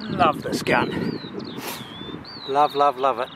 Love this gun. Love, love, love it.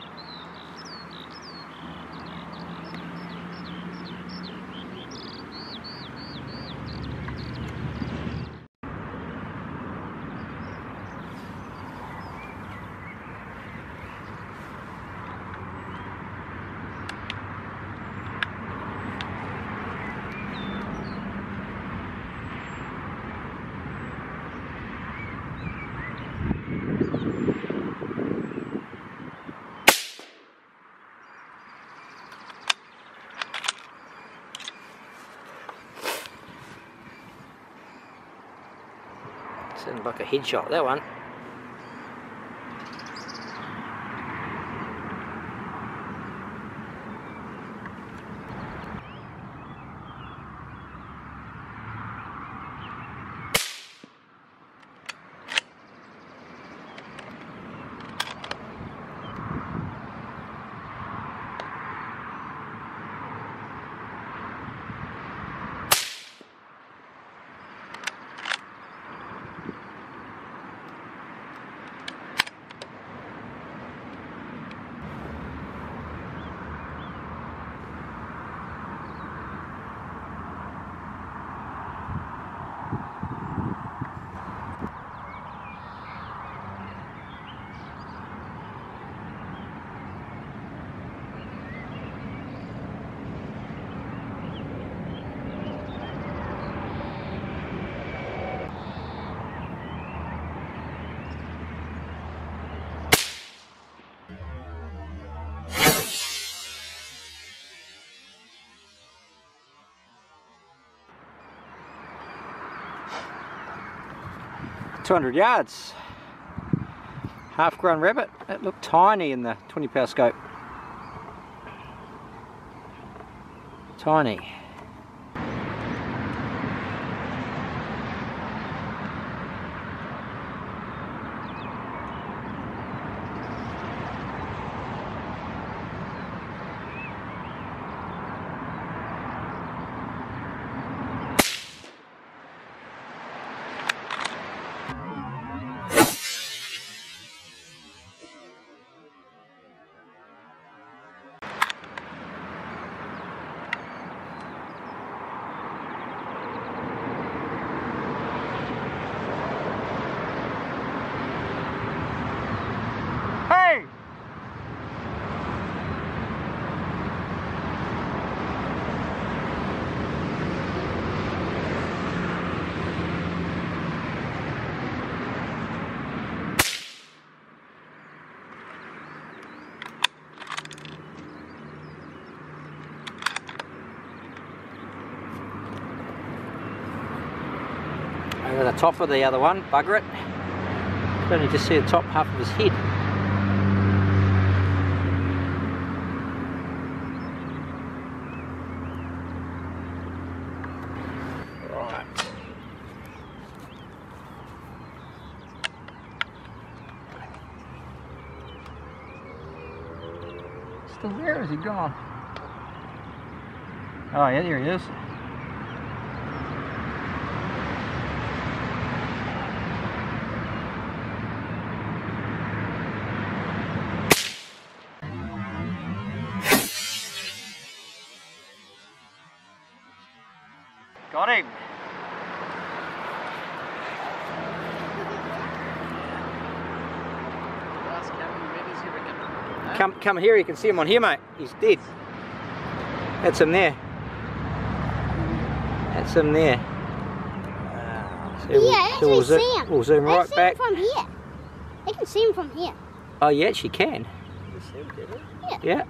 Sounded like a headshot, that one. Two hundred yards. Half grown rabbit. That looked tiny in the 20 power scope. Tiny. Over the top of the other one, bugger it. You can only just see the top half of his head. Right. Still there? Is he gone? Oh yeah, there he is. Got him. Come, come here. You can see him on here, mate. He's dead. That's him there. That's him there. So we'll- Yeah, I so we'll zoom, see him. We'll zoom I right see back. him from here. I can see him from here. Oh, yeah, she can. Yeah. Yeah.